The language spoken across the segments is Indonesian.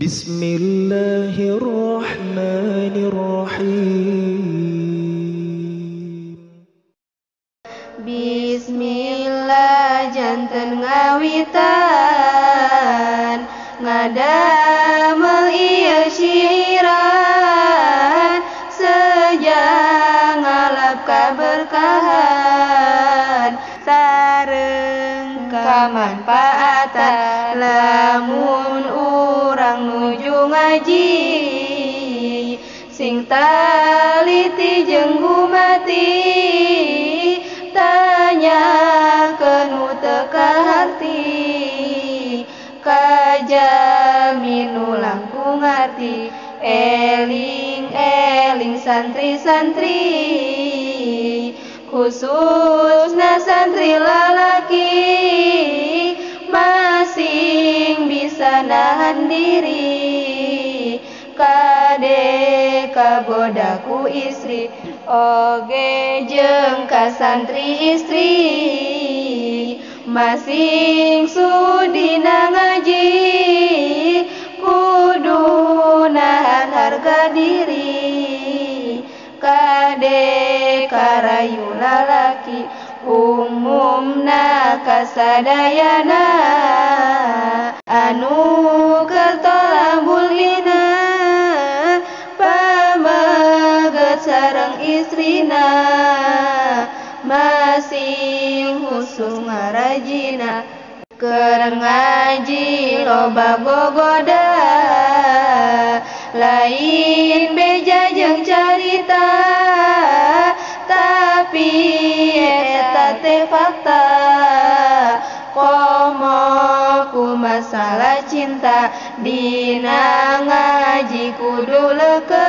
بسم الله الرحمن الرحيم Bismillah janten ngawitan ngadamel ieu syiran sejang ngalap kaberkahan Sareng kamanfaatan lamun urang nuju ngaji sing taliti jeung gumati tanya kenu teka harti kajaminu langkung arti eling eling santri-santri khususna santri lalaki bisa nahan diri kade kabodaku istri oge jeung ka santri istri. Masing sudina ngaji kudu nahan harga diri. Kade karayu lalaki umumna kasadayana. Anu sareng istrina masing khusus ngarajina keur ngaji loba gogoda lain beja jeung carita tapi eta teh fakta. Komo ku masalah cinta dina ngaji kudu leukeun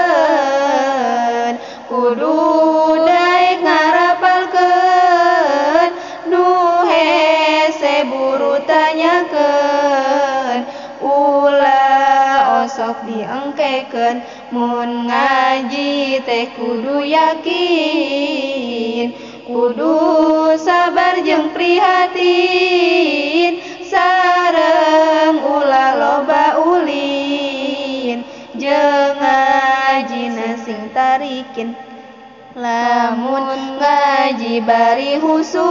kudu daek ngarapalkeun nu hese buru tanyakeun. Ulah osok diengkekeun. Mun ngaji teh kudu yakin. Kudu sabar jeung prihatin sing tarikin lamun ngaji bari husu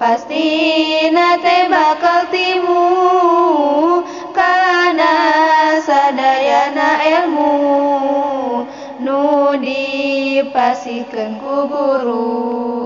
pasti teh bakal timu. Kana sadayana ilmu nu dipasikeun ku guru